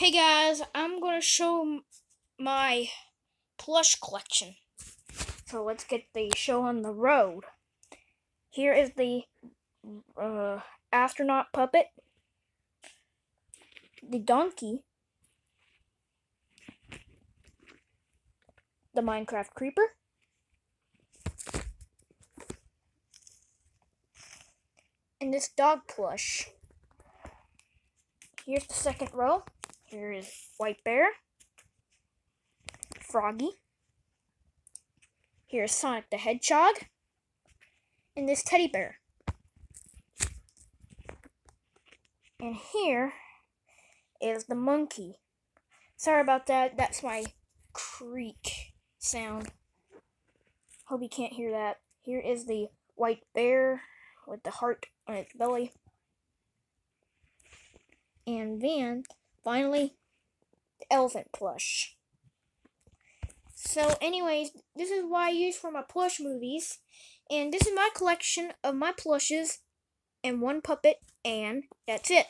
Hey guys, I'm gonna show my plush collection. So let's get the show on the road. Here is the uh, astronaut puppet, the donkey, the Minecraft creeper, and this dog plush. Here's the second row. Here is White Bear, Froggy. Here's Sonic the Hedgehog, and this teddy bear. And here is the monkey. Sorry about that. That's my creak sound. Hope you can't hear that. Here is the white bear with the heart on its belly. And then, finally, the elephant plush. So, anyways, this is what I use for my plush movies. And this is my collection of my plushes and one puppet, and that's it.